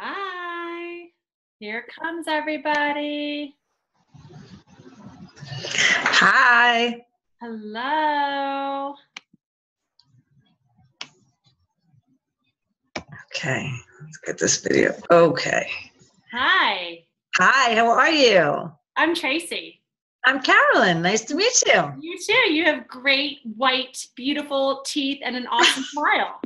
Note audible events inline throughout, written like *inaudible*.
Hi. Here comes everybody. Hi. Hello. Okay, let's get this video. Okay. Hi. Hi, how are you? I'm Tracy. I'm Carolyn. Nice to meet you. You too. You have great, white, beautiful teeth and an awesome *laughs* smile.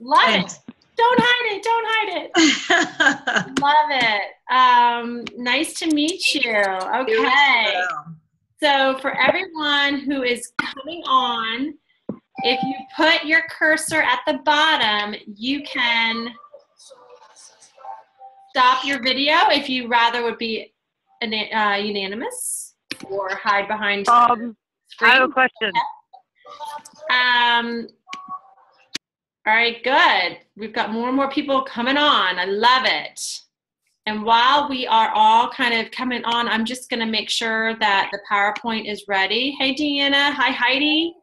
Love it. Don't hide it. Don't hide it. *laughs* Love it. Um, nice to meet you. Okay. So, for everyone who is coming on, if you put your cursor at the bottom, you can stop your video if you rather would be uh, unanimous or hide behind um, I have a question. Um, all right, good. We've got more and more people coming on. I love it. And while we are all kind of coming on, I'm just going to make sure that the PowerPoint is ready. Hey, Deanna. Hi, Heidi.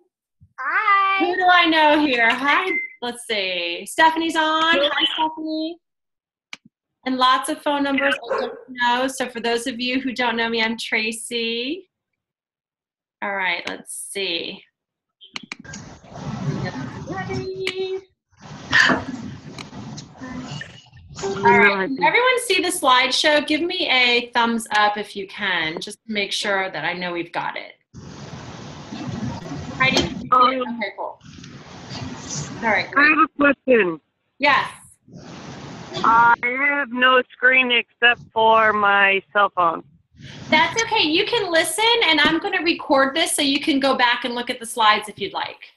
Hi. Who do I know here? Hi. Let's see. Stephanie's on. Hi, Stephanie. And lots of phone numbers I don't know. So for those of you who don't know me, I'm Tracy. All right, let's see. All right. Everyone see the slideshow? Give me a thumbs up if you can, just to make sure that I know we've got it. Heidi, um, okay, cool. All right. Great. I have a question. Yes. I have no screen except for my cell phone. That's okay. You can listen, and I'm going to record this so you can go back and look at the slides if you'd like.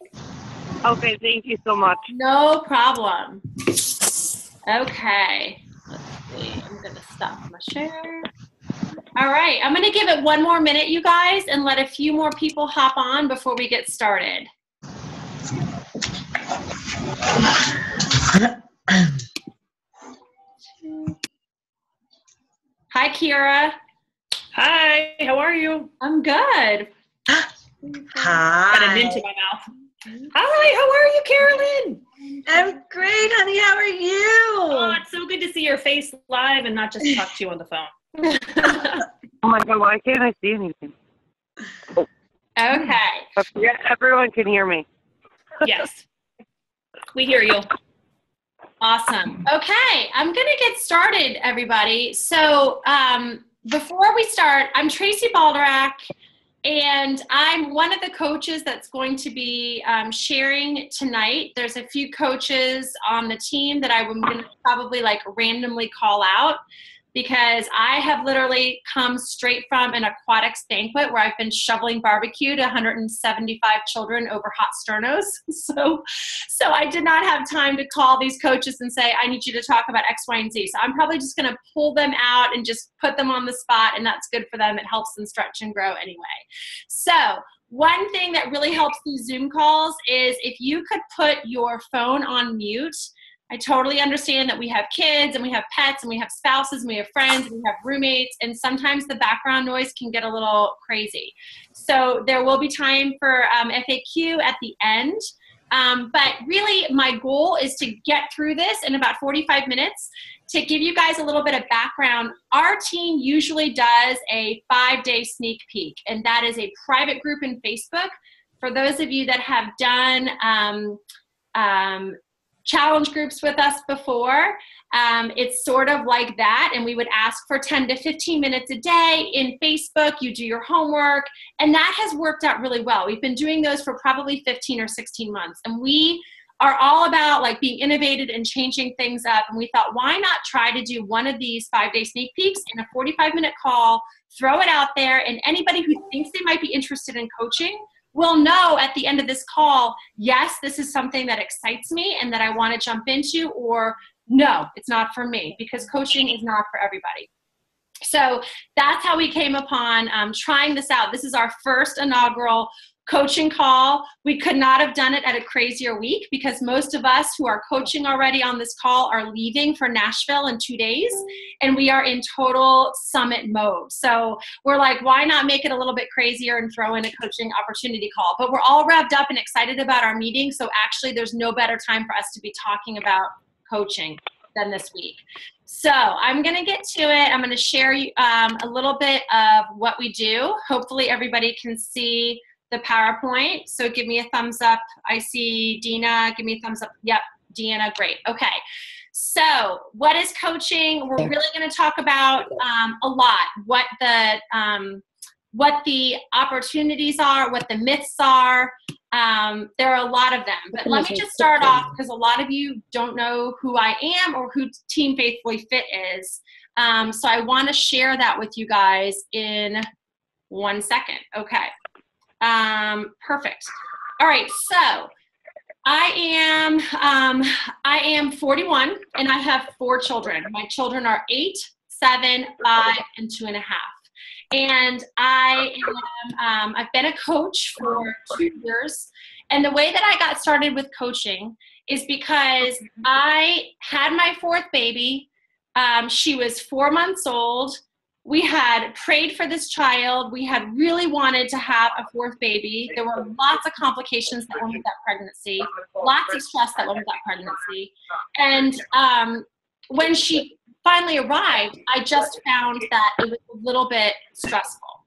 Okay, thank you so much. No problem. Okay. Let's see. I'm going to stop my share. All right. I'm going to give it one more minute, you guys, and let a few more people hop on before we get started. Hi, Kira. Hi, how are you? I'm good. *gasps* Hi. Got a mint in my mouth. Hi, how are you, Carolyn? I'm great, honey. How are you? Oh, it's so good to see your face live and not just talk to you on the phone. *laughs* oh my god, why can't I see anything? Okay. Yeah, everyone can hear me. yes. We hear you. Awesome. Okay, I'm going to get started, everybody. So, um, before we start, I'm Tracy Balderach, and I'm one of the coaches that's going to be um, sharing tonight. There's a few coaches on the team that I'm going to probably like randomly call out because I have literally come straight from an aquatics banquet where I've been shoveling barbecue to 175 children over hot sternos. *laughs* So, so I did not have time to call these coaches and say, I need you to talk about X, Y, and Z. So I'm probably just going to pull them out and just put them on the spot, and that's good for them. It helps them stretch and grow anyway. So one thing that really helps these Zoom calls is if you could put your phone on mute I totally understand that we have kids and we have pets and we have spouses and we have friends and we have roommates, and sometimes the background noise can get a little crazy. So there will be time for um, FAQ at the end. Um, but really, my goal is to get through this in about 45 minutes to give you guys a little bit of background. Our team usually does a five day sneak peek, and that is a private group in Facebook. For those of you that have done um, um, challenge groups with us before. Um, it's sort of like that, and we would ask for 10 to 15 minutes a day in Facebook. You do your homework, and that has worked out really well. We've been doing those for probably 15 or 16 months, and we are all about like being innovative and changing things up. And we thought, why not try to do one of these five day sneak peeks in a 45 minute call, throw it out there, and anybody who thinks they might be interested in coaching will know at the end of this call yes, this is something that excites me and that I want to jump into, or no, it's not for me because coaching is not for everybody. So that's how we came upon um, trying this out. This is our first inaugural coaching call. We could not have done it at a crazier week because most of us who are coaching already on this call are leaving for Nashville in two days and we are in total summit mode. So we're like, why not make it a little bit crazier and throw in a coaching opportunity call? But we're all revved up and excited about our meeting. So actually, there's no better time for us to be talking about coaching than this week. So I'm going to get to it. I'm going to share um, a little bit of what we do. Hopefully, everybody can see the PowerPoint. So give me a thumbs up. I see Dina. Give me a thumbs up. Yep, Deanna, great. Okay. So, what is coaching? We're really going to talk about um, a lot. What the um, what the opportunities are, what the myths are. Um, there are a lot of them. But let me just start off because a lot of you don't know who I am or who Team Faithfully Fit is. Um, so I want to share that with you guys in one second. Okay. Um, perfect. All right. So I am um, I am 41 and I have four children. My children are eight, seven, five, and two and a half. And I am um, I've been a coach for two years. And the way that I got started with coaching is because I had my fourth baby. Um, she was four months old we had prayed for this child. We had really wanted to have a fourth baby. There were lots of complications that went with that pregnancy, lots of stress that went with that pregnancy. And um, when she finally arrived, I just found that it was a little bit stressful.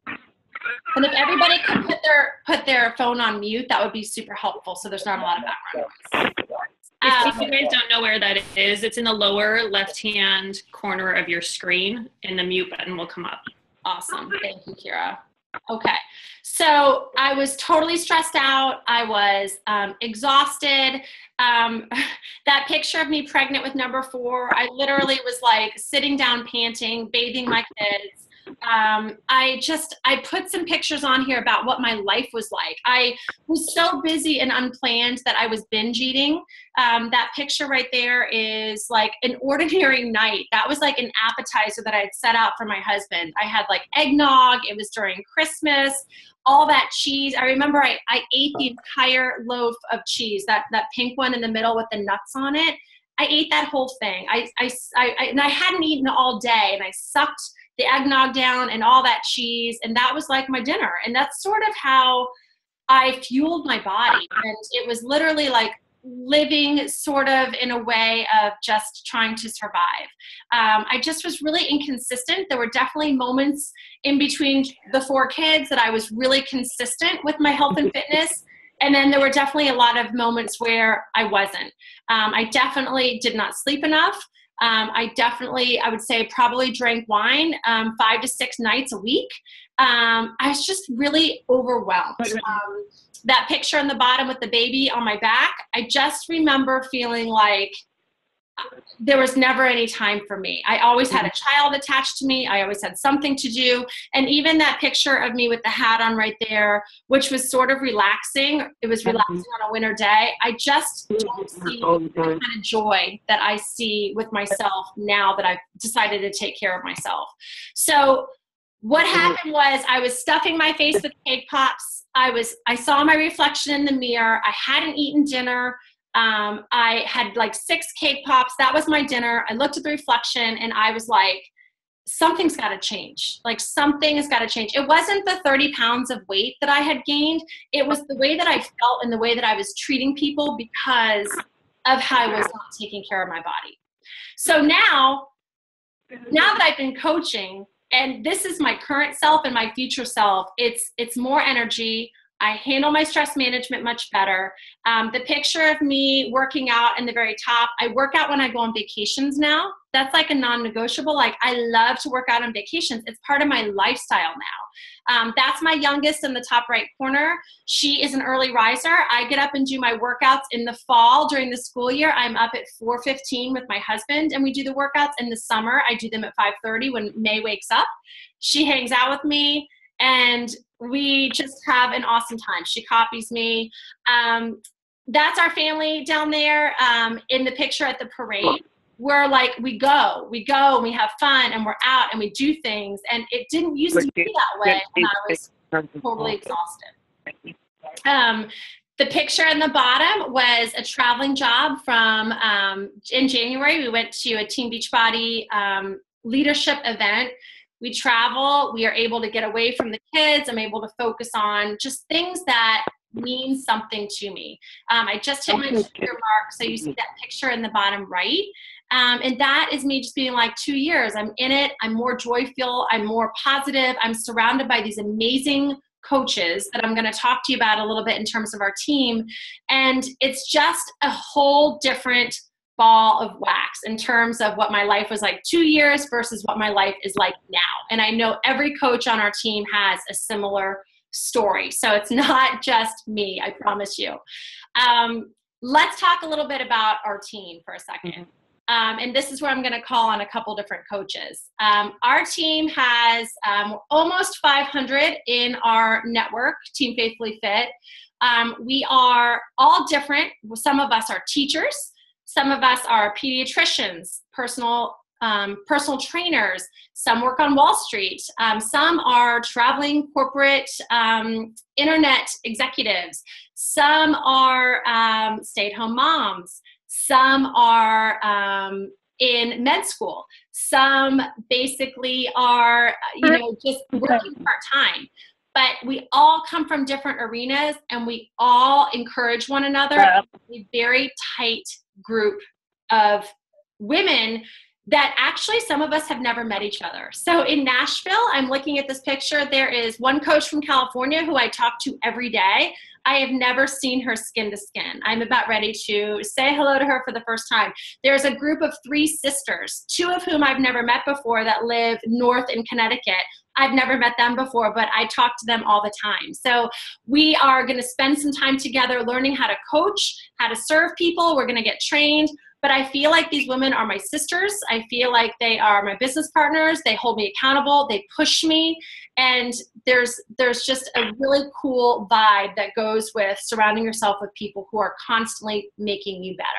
And if everybody could put their put their phone on mute, that would be super helpful. So there's not a lot of background noise. If um, you guys don't know where that is, it's in the lower left-hand corner of your screen, and the mute button will come up. Awesome. Thank you, Kira. Okay. So I was totally stressed out. I was um, exhausted. Um, *laughs* that picture of me pregnant with number four, I literally was like sitting down panting, bathing my kids um, I just I put some pictures on here about what my life was like. I was so busy and unplanned that I was binge eating. Um, that picture right there is like an *laughs* ordinary night. That was like an appetizer that I had set out for my husband. I had like eggnog. It was during Christmas. All that cheese. I remember I, I ate the entire loaf of cheese, that that pink one in the middle with the nuts on it. I ate that whole thing. I, I, I, and I hadn't eaten all day, and I sucked the eggnog down and all that cheese. And that was like my dinner. And that's sort of how I fueled my body. And it was literally like living sort of in a way of just trying to survive. Um, I just was really inconsistent. There were definitely moments in between the four kids that I was really consistent with my health and *laughs* fitness. And then there were definitely a lot of moments where I wasn't. Um, I definitely did not sleep enough. Um, I definitely, I would say, probably drank wine um, five to six nights a week. Um, I was just really overwhelmed. Um, that picture on the bottom with the baby on my back, I just remember feeling like there was never any time for me. I always had a mm-hmm. child attached to me. I always had something to do. And even that picture of me with the hat on right there, which was sort of relaxing, it was mm-hmm. relaxing on a winter day. I just don't see the kind of joy that I see with myself now that I've decided to take care of myself. So what mm-hmm. happened was I was stuffing my face with cake pops. I was I saw my reflection in the mirror. I hadn't eaten dinner. Um, I had like six cake pops. That was my dinner. I looked at the reflection and I was like, something's got to change. Like something has got to change. It wasn't the 30 pounds of weight that I had gained. It was the way that I felt and the way that I was treating people because of how I was not taking care of my body. So now, now that I've been coaching, and this is my current self and my future self, it's it's more energy. I handle my stress management much better. Um, the picture of me working out in the very top, I work out when I go on vacations now. That's like a non negotiable. Like, I love to work out on vacations, it's part of my lifestyle now. Um, that's my youngest in the top right corner. She is an early riser. I get up and do my workouts in the fall during the school year. I'm up at 4:15 with my husband, and we do the workouts in the summer. I do them at 5:30 when May wakes up. She hangs out with me and we just have an awesome time. She copies me. Um, that's our family down there um, in the picture at the parade. We're like, we go, we go, and we have fun, and we're out, and we do things. And it didn't used to be that way when I was totally exhausted. Um, the picture in the bottom was a traveling job from um, in January. We went to a Team Beachbody um, leadership event we travel, we are able to get away from the kids. I'm able to focus on just things that mean something to me. Um, I just hit my two mark. So you see that picture in the bottom right. Um, and that is me just being like two years. I'm in it. I'm more joyful. I'm more positive. I'm surrounded by these amazing coaches that I'm going to talk to you about a little bit in terms of our team. And it's just a whole different ball of wax in terms of what my life was like two years versus what my life is like now. And I know every coach on our team has a similar story. So it's *laughs* not just me, I promise you. Um, let's talk a little bit about our team for a 2nd um, and this is where I'm going to call on a couple different coaches. Um, our team has um, almost 500 in our network, Team Faithfully Fit. Um, we are all different. Some of us are teachers, some of us are pediatricians, personal um, personal trainers. Some work on Wall Street. Um, some are traveling corporate um, internet executives. Some are um, stay at home moms. Some are um, in med school. Some basically are, you know, just working part time. But we all come from different arenas and we all encourage one another. Yeah. A very tight group of women that actually some of us have never met each other. So in Nashville, I'm looking at this picture. There is one coach from California who I talk to every day. I have never seen her skin to skin. I'm about ready to say hello to her for the first time. There's a group of three sisters, two of whom I've never met before that live north in Connecticut. I've never met them before, but I talk to them all the time. So we are going to spend some time together learning how to coach, how to serve people. We're going to get trained but I feel like these women are my sisters. I feel like they are my business partners. They hold me accountable. They push me, and there's there's just a really cool vibe that goes with surrounding yourself with people who are constantly making you better.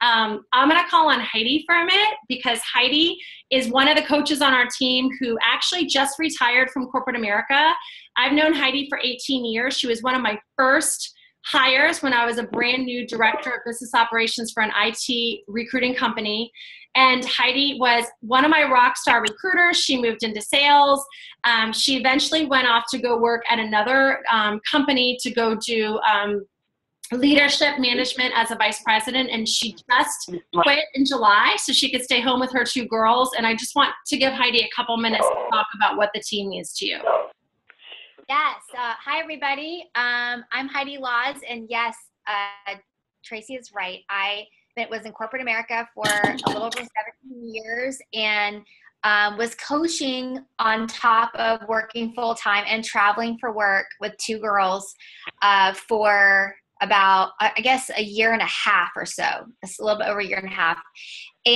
Um, I'm going to call on Heidi for a minute because Heidi is one of the coaches on our team who actually just retired from corporate America. I've known Heidi for 18 years. She was one of my first hires when I was a brand new director of business operations for an IT recruiting company. And Heidi was one of my rock star recruiters. She moved into sales. Um, she eventually went off to go work at another um, company to go do um, leadership management as a vice president. And she just quit in July so she could stay home with her two girls. And I just want to give Heidi a couple minutes to talk about what the team means to you. Yes. Uh, hi, everybody. Um, I'm Heidi Laws, and yes, uh, Tracy is right. I was in corporate America for a little over 17 years and um, was coaching on top of working full time and traveling for work with two girls uh, for about I guess a year and a half or so. A little bit over a year and a half.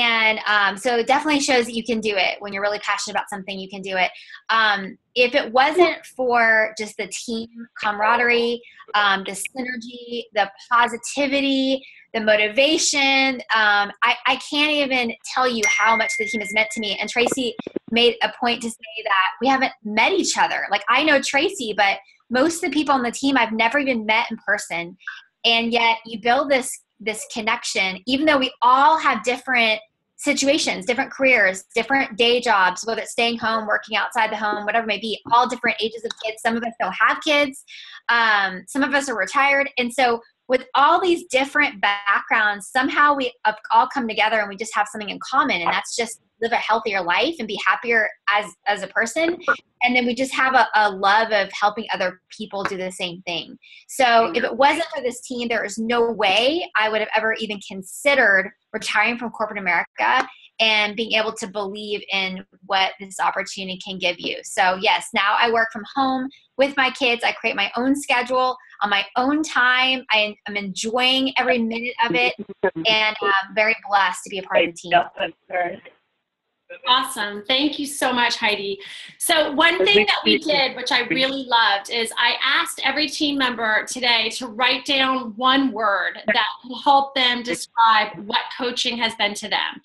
And um, so it definitely shows that you can do it when you're really passionate about something, you can do it. Um, if it wasn't for just the team camaraderie, um, the synergy, the positivity, the motivation, um, I, I can't even tell you how much the team has meant to me. And Tracy made a point to say that we haven't met each other. Like I know Tracy, but most of the people on the team I've never even met in person. And yet you build this this connection, even though we all have different situations, different careers, different day jobs, whether it's staying home, working outside the home, whatever it may be, all different ages of kids. Some of us don't have kids. Um, some of us are retired. And so with all these different backgrounds, somehow we all come together and we just have something in common. And that's just live a healthier life and be happier as as a person. And then we just have a, a love of helping other people do the same thing. So mm-hmm. if it wasn't for this team there is no way i would have ever even considered retiring from corporate america and being able to believe in what this opportunity can give you so yes now i work from home with my kids i create my own schedule on my own time I, am enjoying every minute of it and i'm very blessed to be a part of the team Awesome. Thank you so much, Heidi. So, one thing that we did, which I really loved, is I asked every team member today to write down one word that will help them describe what coaching has been to them.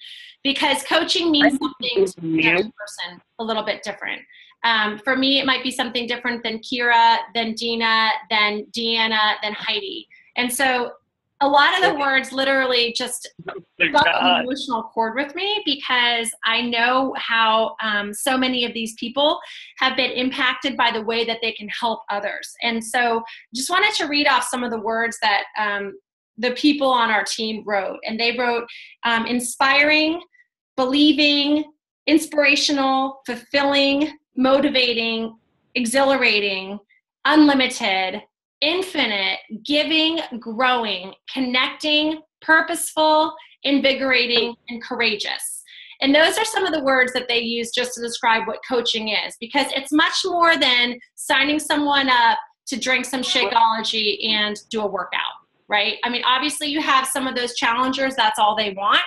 Because coaching means something to every person a little bit different. Um, for me, it might be something different than Kira, than Dina, than Deanna, than Heidi. And so a lot of the words literally just *laughs* struck an emotional chord with me because I know how um, so many of these people have been impacted by the way that they can help others. And so just wanted to read off some of the words that um, the people on our team wrote. And they wrote um, inspiring, believing, inspirational, fulfilling, motivating, exhilarating, unlimited, infinite, giving, growing, connecting, purposeful, invigorating, and courageous. And those are some of the words that they use just to describe what coaching is because it's much more than signing someone up to drink some Shakeology and do a workout right? I mean, obviously, you have some of those challengers, that's all they want.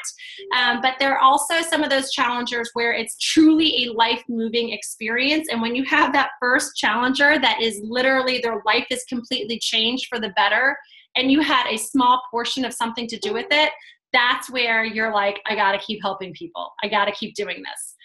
Um, but there are also some of those challengers where it's truly a life moving experience. And when you have that first challenger that is literally their life is completely changed for the better, and you had a small portion of something to do with it, that's where you're like, I got to keep helping people. I got to keep doing this.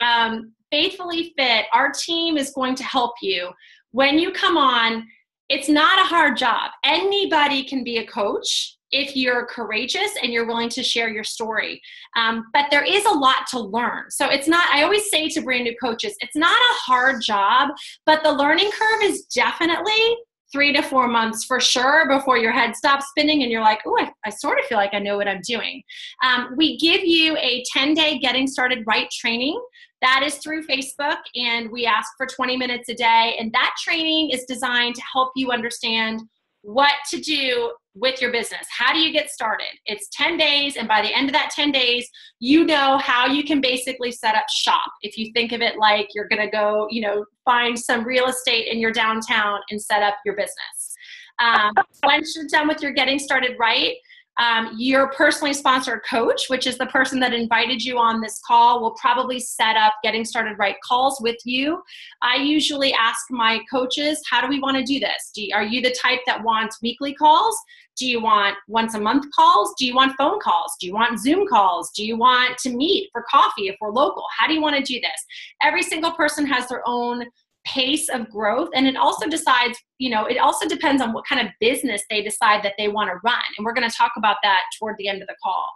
Um, Faithfully Fit, our team is going to help you. When you come on, it's not a hard job. Anybody can be a coach if you're courageous and you're willing to share your story. Um, but there is a lot to learn. So it's not, I always say to brand new coaches, it's not a hard job, but the learning curve is definitely three to four months for sure before your head stops spinning and you're like, oh, I, I, sort of feel like I know what I'm doing. Um, we give you a 10 day getting started right training. That is through Facebook, and we ask for 20 minutes a day. And that training is designed to help you understand what to do with your business. How do you get started? It's 10 days, and by the end of that 10 days, you know how you can basically set up shop. If you think of it like you're gonna go, you know, find some real estate in your downtown and set up your business. Um, once you're done with your getting started right, um, your personally sponsored coach, which is the person that invited you on this call, will probably set up getting started right calls with you. I usually ask my coaches, how do we want to do this? Do you, are you the type that wants weekly calls? Do you want once a month calls? Do you want phone calls? Do you want Zoom calls? Do you want to meet for coffee if we're local? How do you want to do this? Every single person has their own pace of growth and it also decides you know it also depends on what kind of business they decide that they want to run and we're going to talk about that toward the end of the call.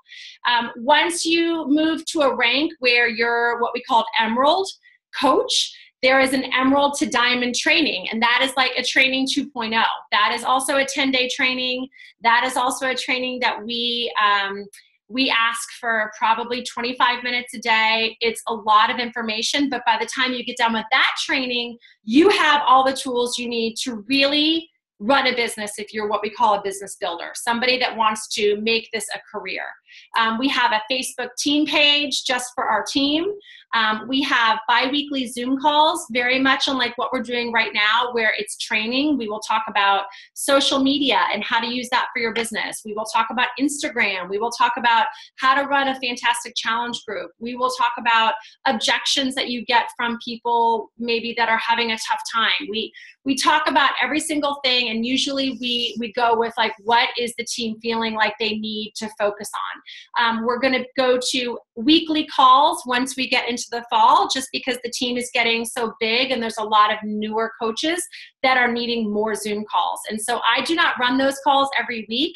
Um, once you move to a rank where you're what we call emerald coach there is an emerald to diamond training and that is like a training 2.0 that is also a 10 day training. That is also a training that we um, we ask for probably 25 minutes a day. It's a lot of information, but by the time you get done with that training, you have all the tools you need to really run a business if you're what we call a business builder, somebody that wants to make this a career. Um, we have a Facebook team page just for our team. Um, we have bi-weekly Zoom calls, very much unlike what we're doing right now, where it's training. We will talk about social media and how to use that for your business. We will talk about Instagram. We will talk about how to run a fantastic challenge group. We will talk about objections that you get from people maybe that are having a tough time. We we talk about every single thing, and usually we we go with like what is the team feeling like they need to focus on. Um, we're going to go to weekly calls once we get into the fall, just because the team is getting so big and there's a lot of newer coaches that are needing more Zoom calls. And so I do not run those calls every week.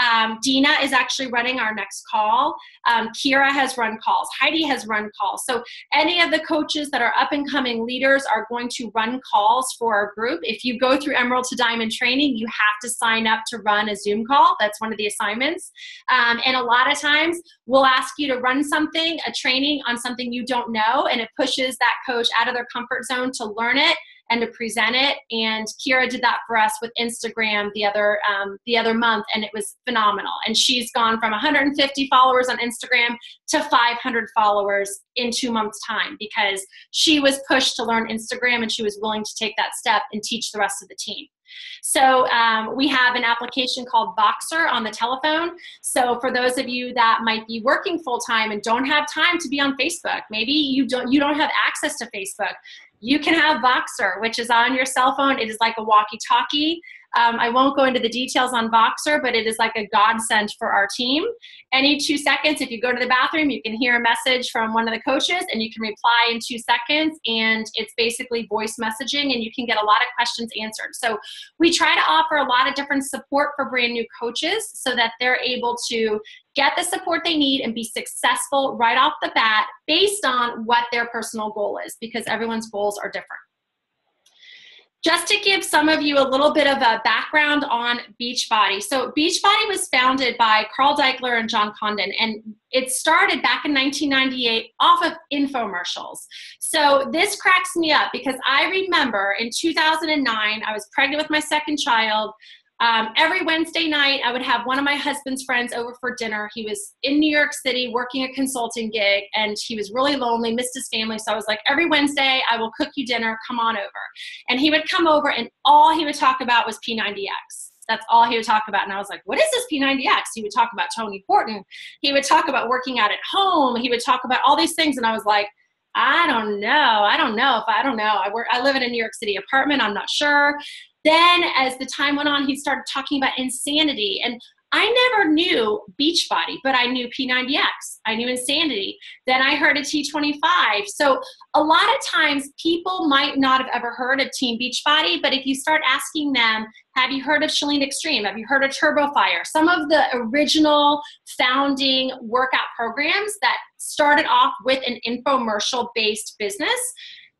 Um, Dina is actually running our next call. Um, Kira has run calls. Heidi has run calls. So any of the coaches that are up and coming leaders are going to run calls for our group. If you go through Emerald to Diamond training, you have to sign up to run a Zoom call. That's one of the assignments. Um, and a lot of times we'll ask you to run something, a training on something you don't know, and it pushes that coach out of their comfort zone to learn it and to present it. And Kira did that for us with Instagram the other um, the other month, and it was phenomenal. And she's gone from 150 followers on Instagram to 500 followers in two months' time because she was pushed to learn Instagram and she was willing to take that step and teach the rest of the team. So um, we have an application called Voxer on the telephone. So for those of you that might be working full time and don't have time to be on Facebook, maybe you don't you don't have access to Facebook you can have Voxer, which is on your cell phone. It is like a walkie talkie. Um, I won't go into the details on Voxer, but it is like a godsend for our team. Any two seconds, if you go to the bathroom, you can hear a message from one of the coaches and you can reply in two seconds. And it's basically voice messaging and you can get a lot of questions answered. So we try to offer a lot of different support for brand new coaches so that they're able to get the support they need and be successful right off the bat based on what their personal goal is because everyone's goals are different. Just to give some of you a little bit of a background on Beachbody. So, Beachbody was founded by Carl Daikeler and Jon Congdon, and it started back in 1998 off of infomercials. So, this cracks me up because I remember in 2009, I was pregnant with my second child. Um, every Wednesday night, I would have one of my husband's friends over for dinner. He was in New York City working a consulting gig and he was really lonely, missed his family. So I was like, every Wednesday, I will cook you dinner, come on over. And he would come over and all he would talk about was P90X. That's all he would talk about. And I was like, what is this P90X? He would talk about Tony Horton. He would talk about working out at home. He would talk about all these things. And I was like, I don't know. I don't know if I don't know. I work I live in a New York City apartment. I'm not sure. Then, as the time went on, he started talking about insanity. And I never knew Beachbody, but I knew P90X. I knew Insanity. Then I heard of T25. So a lot of times people might not have ever heard of Team Beachbody, but if you start asking them, have you heard of Chalene Extreme? Have you heard of Turbo Fire? Some of the original founding workout programs that started off with an infomercial based business,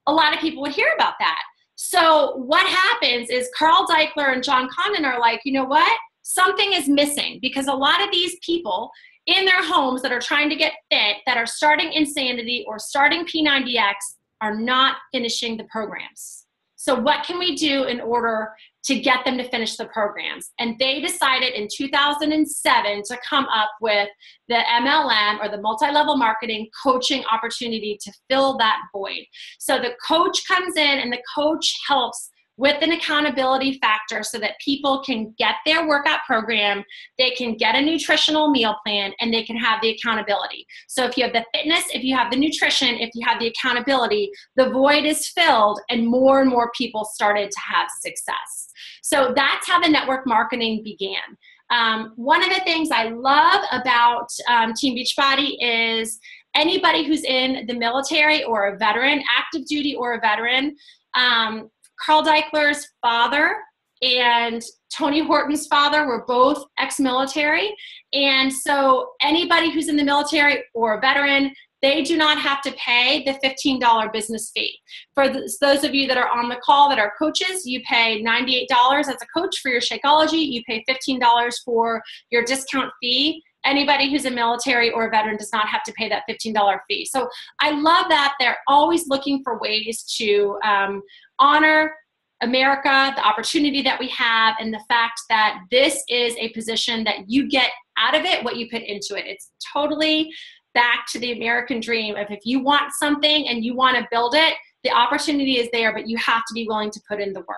a lot of people would hear about that. So what happens is Carl Daikeler and Jon Congdon are like, you know what? Something is missing because a lot of these people in their homes that are trying to get fit, that are starting Insanity or starting P90X, are not finishing the programs. So what can we do in order to get them to finish the programs. And they decided in 2007 to come up with the MLM or the multi level marketing coaching opportunity to fill that void. So the coach comes in and the coach helps with an accountability factor so that people can get their workout program, they can get a nutritional meal plan, and they can have the accountability. So if you have the fitness, if you have the nutrition, if you have the accountability, the void is filled, and more and more people started to have success. So that's how the network marketing began. Um, one of the things I love about um, Team Beachbody is anybody who's in the military or a veteran, active duty or a veteran, um, Carl Daikeler's father and Tony Horton's father were both ex military. And so anybody who's in the military or a veteran, they do not have to pay the $15 business fee. For those of you that are on the call that are coaches, you pay $98 as a coach for your Shakeology. You pay $15 for your discount fee. Anybody who's a military or a veteran does not have to pay that $15 fee. So I love that they're always looking for ways to um, honor America, the opportunity that we have, and the fact that this is a position that you get out of it what you put into it. It's totally back to the American dream of if you want something and you want to build it, the opportunity is there, but you have to be willing to put in the work.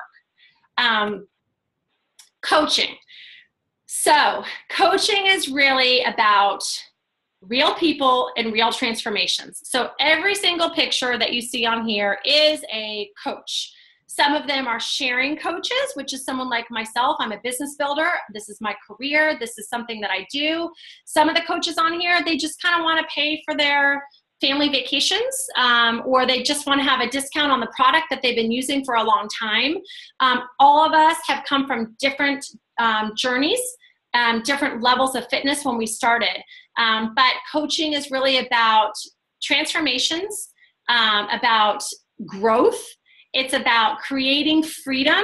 Um, coaching. So, coaching is really about real people and real transformations. So, every single picture that you see on here is a coach. Some of them are sharing coaches, which is someone like myself. I'm a business builder. This is my career. This is something that I do. Some of the coaches on here, they just kind of want to pay for their family vacations um, or they just want to have a discount on the product that they've been using for a long time. Um, all of us have come from different um, journeys. Um, different levels of fitness when we started. Um, but coaching is really about transformations, um, about growth, it's about creating freedom.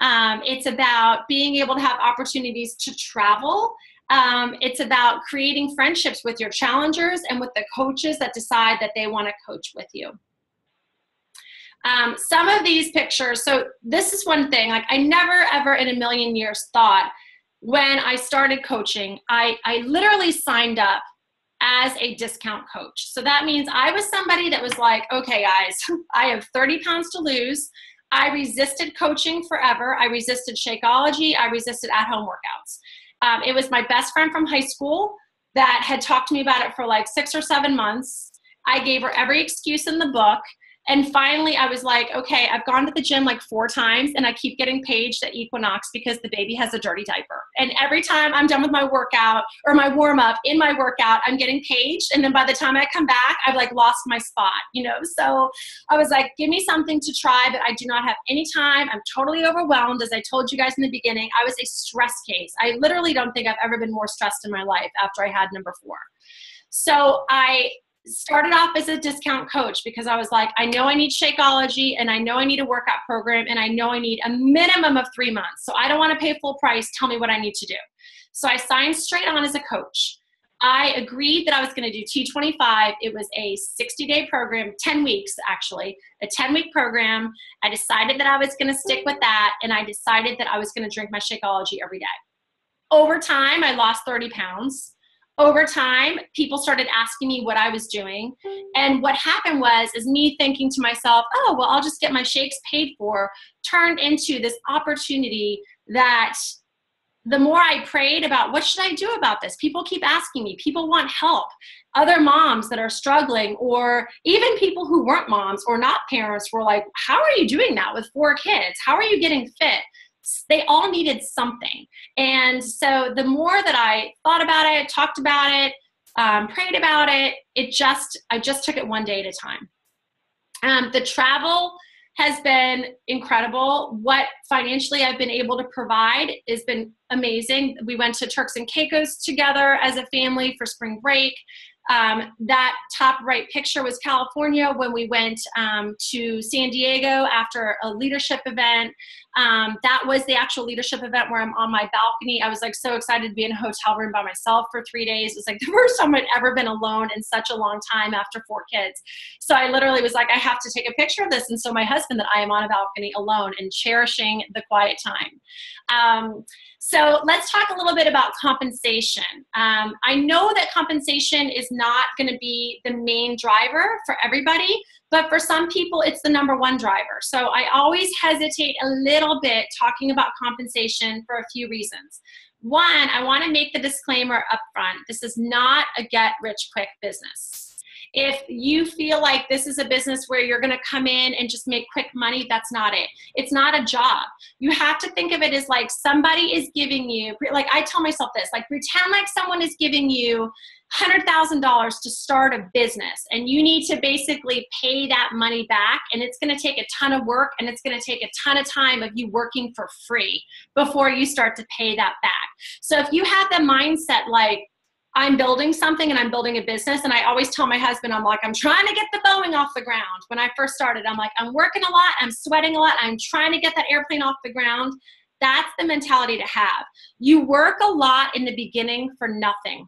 Um, it's about being able to have opportunities to travel. Um, it's about creating friendships with your challengers and with the coaches that decide that they want to coach with you. Um, some of these pictures, so this is one thing, like I never ever in a million years thought when I started coaching, I, I literally signed up as a discount coach. So that means I was somebody that was like, okay, guys, *laughs* I have 30 pounds to lose. I resisted coaching forever. I resisted Shakeology. I resisted at home workouts. Um, it was my best friend from high school that had talked to me about it for like six or seven months. I gave her every excuse in the book. And finally, I was like, okay, I've gone to the gym like four times and I keep getting paged at Equinox because the baby has a dirty diaper. And every time I'm done with my workout or my warm up in my workout, I'm getting paged. And then by the time I come back, I've like lost my spot, you know? So I was like, give me something to try, but I do not have any time. I'm totally overwhelmed. As I told you guys in the beginning, I was a stress case. I literally don't think I've ever been more stressed in my life after I had number four. So I started off as a discount coach because I was like, I know I need Shakeology and I know I need a workout program and I know I need a minimum of three months. So I don't want to pay full price. Tell me what I need to do. So I signed straight on as a coach. I agreed that I was going to do T25. It was a 60 day program, 10 weeks actually, a 10 week program. I decided that I was going to stick with that and I decided that I was going to drink my Shakeology every day. Over time, I lost 30 pounds over time people started asking me what i was doing. And what happened was is me thinking to myself oh well i'll just get my shakes paid for turned into this opportunity that the more i prayed about what should i do about this? People keep asking me. People want help. Other moms that are struggling or even people who weren't moms or not parents were like how are you doing that with four kids? How are you getting fit they all needed something. And so the more that I thought about it, talked about it, um, prayed about it, it just, I just took it one day at a time. Um, the travel has been incredible. What financially I've been able to provide has been amazing. We went to Turks and Caicos together as a family for spring break. Um, that top right picture was California when we went um, to San Diego after a leadership event. Um, that was the actual leadership event where I'm on my balcony. I was like so excited to be in a hotel room by myself for three days. It was like *laughs* the first time I'd ever been alone in such a long time after four kids. So I literally was like, I have to take a picture of this and so my husband that I am on a balcony alone and cherishing the quiet time. Um, so let's talk a little bit about compensation. Um, I know that compensation is not going to be the main driver for everybody, but for some people, it's the number one driver. So I always hesitate a little bit talking about compensation for a few reasons. One, I want to make the disclaimer up front this is not a get rich quick business. If you feel like this is a business where you're going to come in and just make quick money, that's not it. It's not a job. You have to think of it as like somebody is giving you, like I tell myself this, like pretend like someone is giving you $100,000 to start a business and you need to basically pay that money back and it's going to take a ton of work and it's going to take a ton of time of you working for free before you start to pay that back. So if you have the mindset like I'm building something and I'm building a business. And I always tell my husband, I'm like, I'm trying to get the Boeing off the ground. When I first started, I'm like, I'm working a lot, I'm sweating a lot, I'm trying to get that airplane off the ground. That's the mentality to have. You work a lot in the beginning for nothing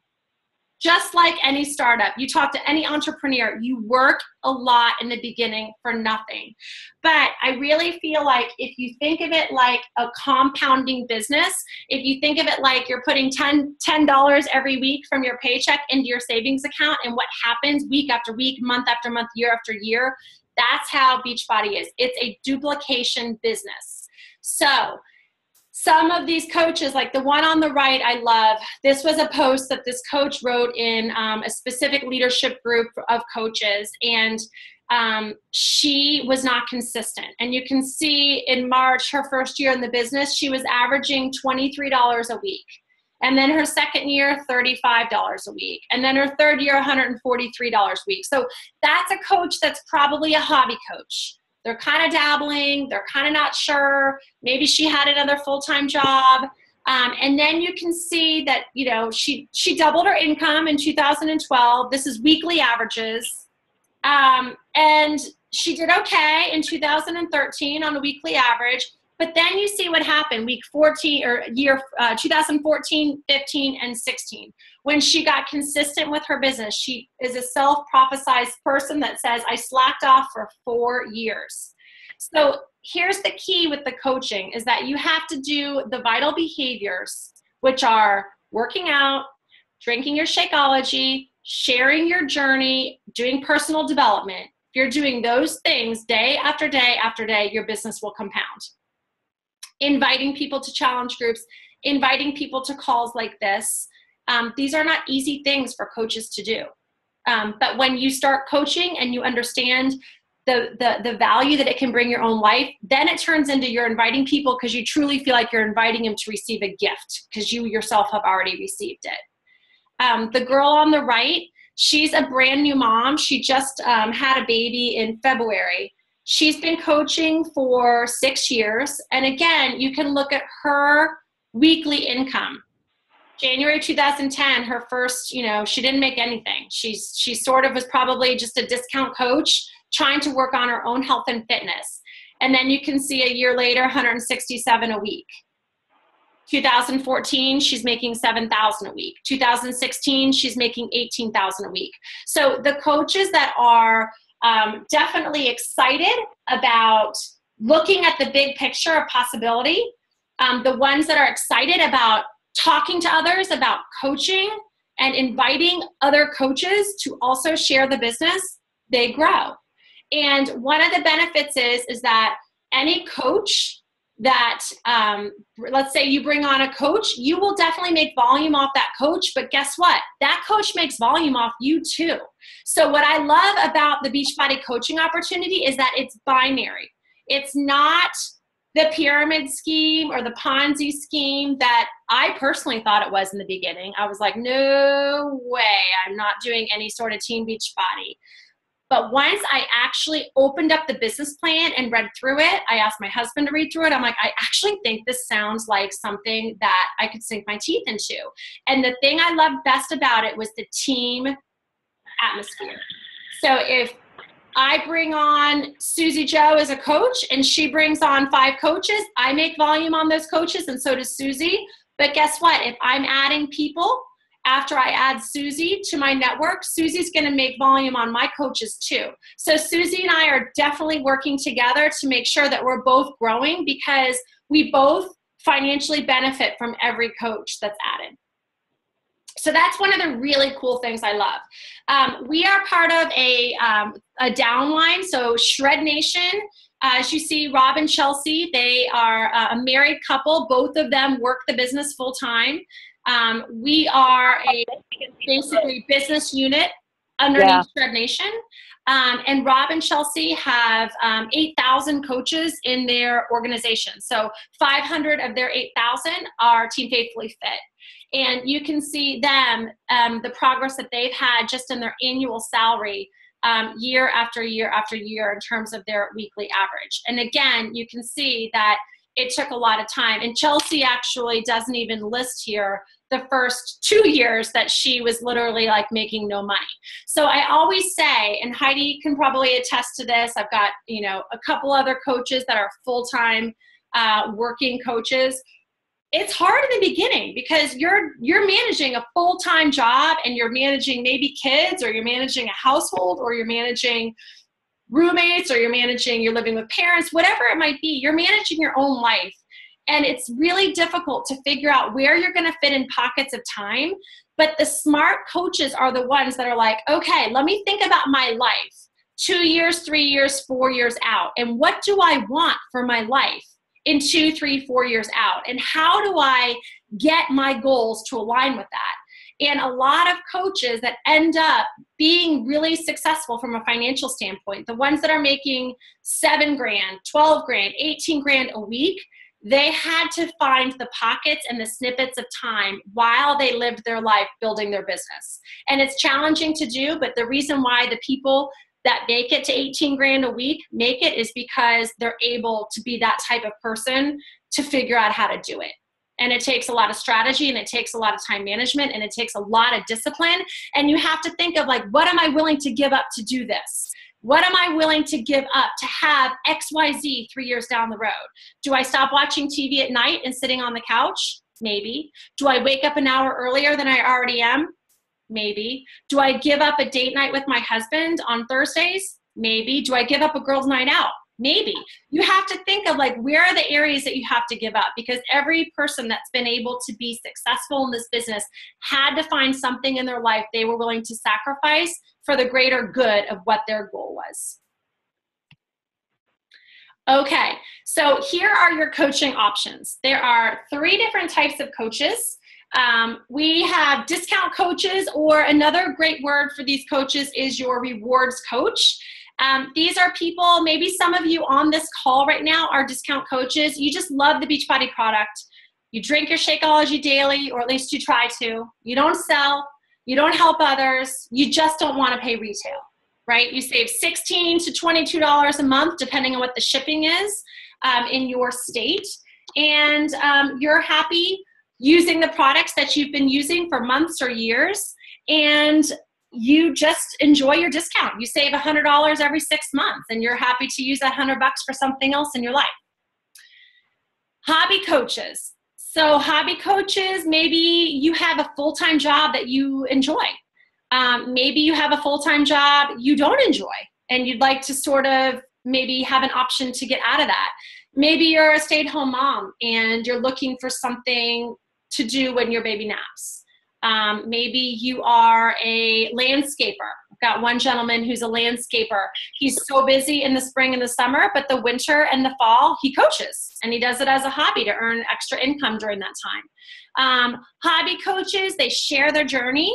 just like any startup, you talk to any entrepreneur, you work a lot in the beginning for nothing. But I really feel like if you think of it like a compounding business, if you think of it like you're putting 10 $10 every week from your paycheck into your savings account and what happens week after week, month after month, year after year, that's how Beachbody is. It's a duplication business. So, some of these coaches, like the one on the right, I love. This was a post that this coach wrote in um, a specific leadership group of coaches, and um, she was not consistent. And you can see in March, her first year in the business, she was averaging $23 a week. And then her second year, $35 a week. And then her third year, $143 a week. So that's a coach that's probably a hobby coach they're kind of dabbling, they're kind of not sure. Maybe she had another full time job. Um, and then you can see that you know she she doubled her income in 2012. This is weekly averages, um, and she did okay in 2013 on a weekly average. But then you see what happened week 14 or year uh, 2014, 15, and 16 when she got consistent with her business. She is a self prophesized person that says, I slacked off for four years. So here's the key with the coaching is that you have to do the vital behaviors, which are working out, drinking your Shakeology, sharing your journey, doing personal development. If you're doing those things day after day after day, your business will compound. Inviting people to challenge groups, inviting people to calls like this, um, these are not easy things for coaches to do. Um, but when you start coaching and you understand the, the the value that it can bring your own life, then it turns into you're inviting people because you truly feel like you're inviting them to receive a gift because you yourself have already received it. Um, the girl on the right, she's a brand new mom. She just um, had a baby in February. She's been coaching for six years, and again, you can look at her weekly income January 2010, her first, you know, she didn't make anything. She's she sort of was probably just a discount coach trying to work on her own health and fitness. And then you can see a year later, 167 a week. 2014 she's making 7000 a week 2016 she's making 18000 a week so the coaches that are um, definitely excited about looking at the big picture of possibility. Um, the ones that are excited about talking to others about coaching and inviting other coaches to also share the business they grow. And one of the benefits is is that any coach that um, let's say you bring on a coach you will definitely make volume off that coach but guess what? That coach makes volume off you too so what i love about the beachbody coaching opportunity is that it's binary it's not the pyramid scheme or the ponzi scheme that i personally thought it was in the beginning i was like no way i'm not doing any sort of team beachbody but once I actually opened up the business plan and read through it, I asked my husband to read through it. I'm like, I actually think this sounds like something that I could sink my teeth into. And the thing I loved best about it was the team atmosphere. So if I bring on Susie Joe as a coach and she brings on five coaches, I make volume on those coaches and so does Susie. But guess what? If I'm adding people, after I add Susie to my network, Susie's going to make volume on my coaches too. So Susie and I are definitely working together to make sure that we're both growing because we both financially benefit from every coach that's added. So that's one of the really cool things I love. Um, we are part of a, um, a downline, so Shred Nation. Uh, as you see, Rob and Chelsea, they are uh, a married couple. Both of them work the business full time. Um, we are a basically business unit underneath yeah. Shred Nation. Um, and Rob and Chelsea have um, 8,000 coaches in their organization. So 500 of their 8,000 are Team Faithfully Fit. And you can see them, um, the progress that they've had just in their annual salary um, year after year after year in terms of their weekly average. And again, you can see that it took a lot of time. And Chelsea actually doesn't even list here the first two years that she was literally like making no money. So I always say, and Heidi can probably attest to this, I've got, you know, a couple other coaches that are full time uh, working coaches. It's hard in the beginning because you're you're managing a full-time job and you're managing maybe kids or you're managing a household or you're managing roommates or you're managing, you're living with parents, whatever it might be, you're managing your own life. And it's really difficult to figure out where you're going to fit in pockets of time. But the smart coaches are the ones that are like, okay, let me think about my life two years, three years, four years out. And what do I want for my life in two, three, four years out? And how do I get my goals to align with that? and a lot of coaches that end up being really successful from a financial standpoint the ones that are making seven grand 12 grand 18 grand a week they had to find the pockets and the snippets of time while they lived their life building their business and it's challenging to do but the reason why the people that make it to 18 grand a week make it is because they're able to be that type of person to figure out how to do it. And it takes a lot of strategy and it takes a lot of time management and it takes a lot of discipline. And you have to think of like what am i willing to give up to do this? What am i willing to give up to have xyz three years down the road? Do i stop watching tv at night and sitting on the couch? Maybe. Do i wake up an hour earlier than i already am maybe. Do i give up a date night with my husband on thursdays? Maybe. Do i give up a girls night out? Maybe. You have to think of like where are the areas that you have to give up? Because every person that's been able to be successful in this business had to find something in their life they were willing to sacrifice for the greater good of what their goal was. Okay. So here are your coaching options. There are three different types of coaches um, we have discount coaches or another great word for these coaches is your rewards coach um, these are people, maybe some of you on this call right now are discount coaches. You just love the Beachbody product. You drink your Shakeology daily, or at least you try to. You don't sell, you don't help others, you just don't want to pay retail, right? You save 16 to $22 a month, depending on what the shipping is um, in your state. And um, you're happy using the products that you've been using for months or years and you just enjoy your discount. You save $100 every six months and you're happy to use that 100 bucks for something else in your life. Hobby coaches. So, hobby coaches, maybe you have a full time job that you enjoy. Um, maybe you have a full time job you don't enjoy and you'd like to sort of maybe have an option to get out of that. Maybe you're a stay at home mom and you're looking for something to do when your baby naps. Um, maybe you are a landscaper. I've got one gentleman who's a landscaper. He's so busy in the spring and the summer, but the winter and the fall, he coaches and he does it as a hobby to earn extra income during that time. Um, hobby coaches, they share their journey,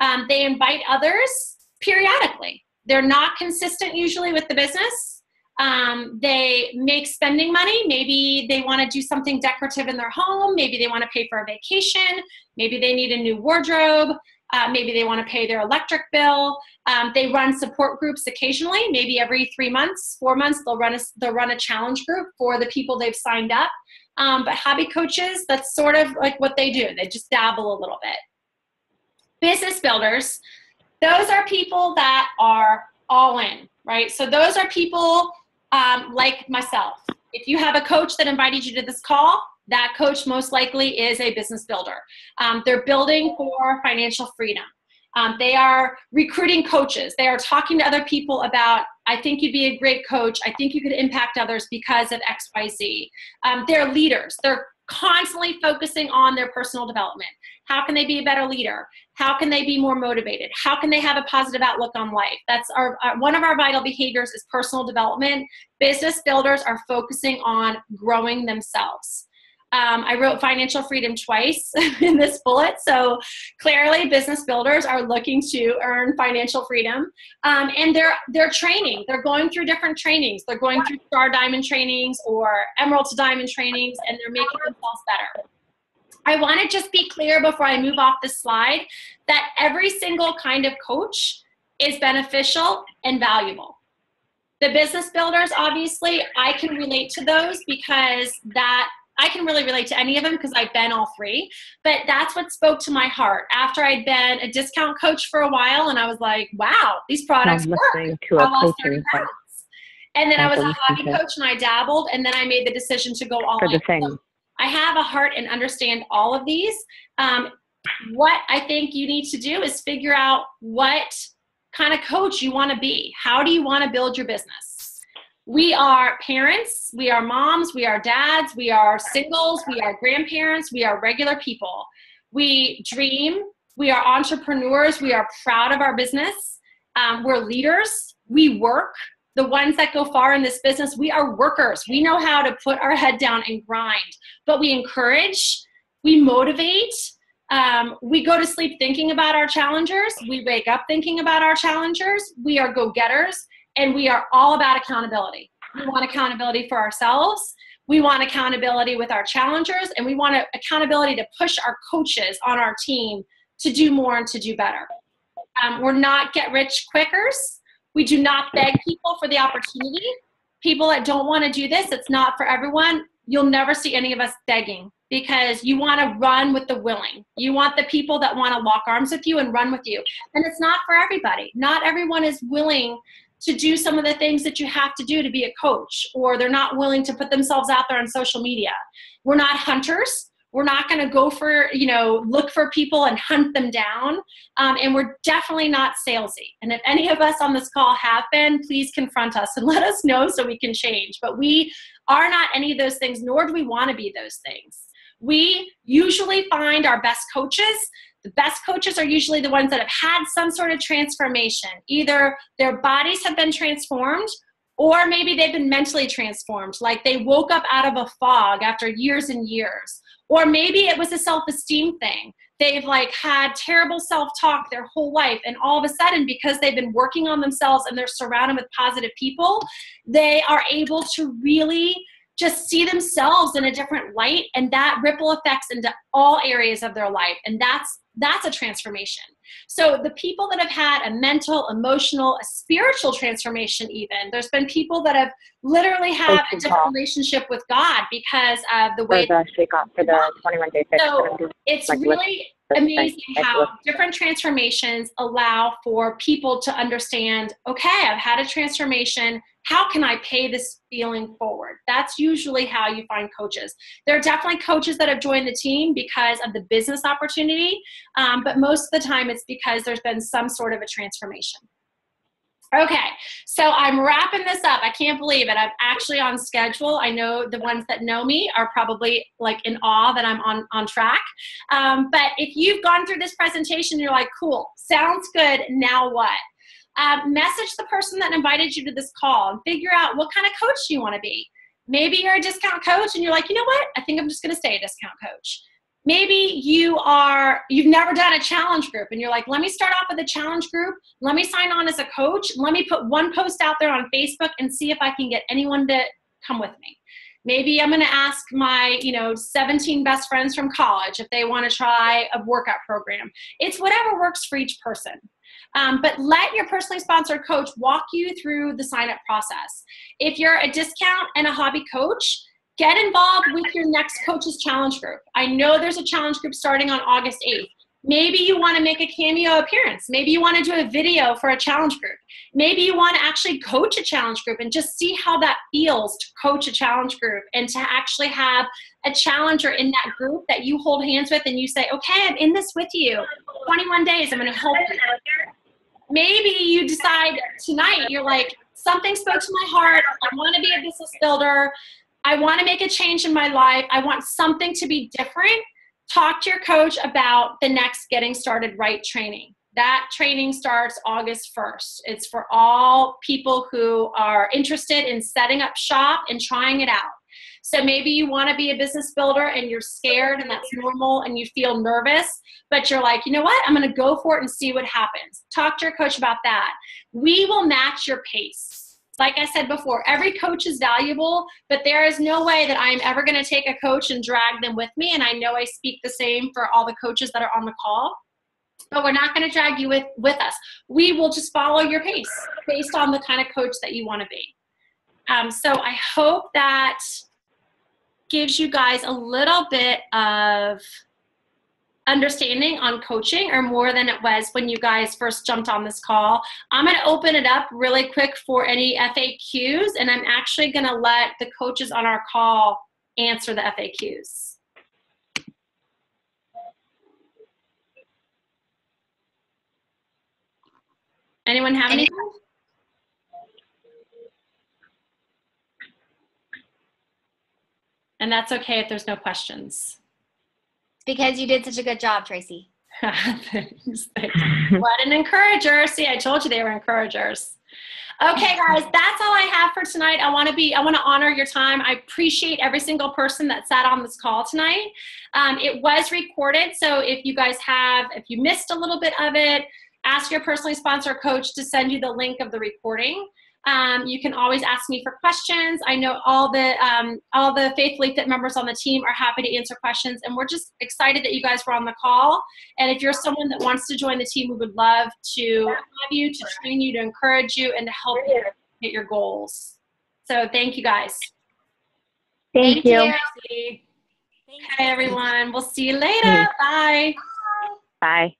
um, they invite others periodically. They're not consistent usually with the business um, they make spending money. Maybe they want to do something decorative in their home. Maybe they want to pay for a vacation. Maybe they need a new wardrobe. Uh, maybe they want to pay their electric bill. Um, they run support groups occasionally. Maybe every three months, four months, they'll run a they'll run a challenge group for the people they've signed up. Um, but hobby coaches, that's sort of like what they do. They just dabble a little bit. Business builders, those are people that are all in, right? So those are people um, like myself. If you have a coach that invited you to this call, that coach most likely is a business builder. Um, they're building for financial freedom. Um, they are recruiting coaches. They are talking to other people about, I think you'd be a great coach. I think you could impact others because of XYZ. Um, they're leaders. They're constantly focusing on their personal development. How can they be a better leader? How can they be more motivated? How can they have a positive outlook on life? That's our, our, one of our vital behaviors is personal development. Business builders are focusing on growing themselves. Um, I wrote financial freedom twice *laughs* in this bullet. So clearly, business builders are looking to earn financial freedom, um, and they're they're training. They're going through different trainings. They're going through Star Diamond trainings or Emerald to Diamond trainings, and they're making themselves better. I want to just be clear before I move off the slide that every single kind of coach is beneficial and valuable. The business builders, obviously, I can relate to those because that I can really relate to any of them because I've been all three. But that's what spoke to my heart after I'd been a discount coach for a while, and I was like, "Wow, these products work." To a coaching and then I was a hobby coach, and I dabbled, and then I made the decision to go all for the in. So I have a heart and understand all of these. Um, what I think you need to do is figure out what kind of coach you want to be. How do you want to build your business? We are parents, we are moms, we are dads, we are singles, we are grandparents, we are regular people. We dream, we are entrepreneurs, we are proud of our business, um, we're leaders, we work, the ones that go far in this business, we are workers. We know how to put our head down and grind, but we encourage, we motivate, um, we go to sleep thinking about our challengers, we wake up thinking about our challengers, we are go getters, and we are all about accountability. We want accountability for ourselves. We want accountability with our challengers, and we want accountability to push our coaches on our team to do more and to do better. Um, we're not get rich quickers we do not beg people for the opportunity. People that don't want to do this, it's not for everyone. You'll never see any of us begging because you want to run with the willing. You want the people that want to lock arms with you and run with you. And it's not for everybody. Not everyone is willing to do some of the things that you have to do to be a coach, or they're not willing to put themselves out there on social media. We're not hunters. We're not going to go for, you know, look for people and hunt them down. Um, and we're definitely not salesy. And if any of us on this call have been, please confront us and *laughs* let us know so we can change. But we are not any of those things, nor do we want to be those things. We usually find our best coaches the best coaches are usually the ones that have had some sort of transformation. Either their bodies have been transformed or maybe they've been mentally transformed, like they woke up out of a fog after years and years. Or maybe it was a self esteem thing. They've like had terrible self talk their whole life. And all of a sudden, because they've been working on themselves and they're surrounded with positive people, they are able to really just see themselves in a different light and that ripple effects into all areas of their life and that's that's a transformation. So the people that have had a mental emotional a spiritual transformation even there's been people that have literally had a different relationship with god because of the way for the shake for the 21 day fix. so it's really amazing how different transformations allow for people to understand okay i've had a transformation how can i pay this feeling forward that's usually how you find coaches there are definitely coaches that have joined the team because of the business opportunity um, but most of the time it's because there's been some sort of a transformation Okay, so I'm wrapping this up. I can't believe it. I'm actually on schedule. I know the ones that know me are probably like in awe that I'm on on track. Um, but if you've gone through this presentation, you're like, cool, sounds good. Now what? Um, message the person that invited you to this call and figure out what kind of coach you want to be. Maybe you're a discount coach and you're like, you know what? I think I'm just going to stay a discount coach. Maybe you are you've never done a challenge group and you're like let me start off with a challenge group. Let me sign on as a coach. Let me put one post out there on facebook and see if i can get anyone to come with me. Maybe i'm going to ask my you know 17 best friends from college if they want to try a workout program. It's whatever works for each person um, but let your personally sponsored coach walk you through the sign up process if you're a discount and a hobby coach get involved with your next coaches challenge group. I know there's a challenge group starting on August 8th. Maybe you want to make a cameo appearance. Maybe you want to do a video for a challenge group. Maybe you want to actually coach a challenge group and just see how that feels to coach a challenge group and to actually have a challenger in that group that you hold hands with and you say, okay, I'm in this with you. 21 days, I'm going to help you. Maybe you decide tonight, you're like, something spoke to my heart. I want to be a business builder. I want to make a change in my life. I want something to be different. Talk to your coach about the next Getting Started Right training. That training starts August 1st. It's for all people who are interested in setting up shop and trying it out. So maybe you want to be a business builder and you're scared and that's normal and you feel nervous, but you're like, you know what? I'm going to go for it and see what happens. Talk to your coach about that. We will match your pace like I said before, every coach is valuable, but there is no way that I am ever going to take a coach and drag them with me. And I know I speak the same for all the coaches that are on the call. But we're not going to drag you with, with us. We will just follow your pace based on the kind of coach that you want to be. Um, so I hope that gives you guys a little bit of understanding on coaching or more than it was when you guys first jumped on this call. I'm going to open it up really quick for any FAQs and I'm actually going to let the coaches on our call answer the FAQs. Anyone have any? And that's okay if there's no questions. because you did such a good job, Tracy. Thanks, *laughs* *laughs* thanks. what an encourager. See, I told you they were encouragers. Okay, guys, that's all I have for tonight. I want to be, I want to honor your time. I appreciate every single person that sat on this call tonight. Um, it was recorded, so if you guys have, if you missed a little bit of it, ask your personally sponsored coach to send you the link of the recording. Um, you can always ask me for questions. I know all the um, all the Faithfully Fit members on the team are happy to answer questions, and we're just excited that you guys were on the call. And if you're someone that wants to join the team, we would love to have you, to train you, to encourage you, and to help you get your goals. So thank you guys. Thank, you. Okay, everyone. We'll see you later. Bye. Bye.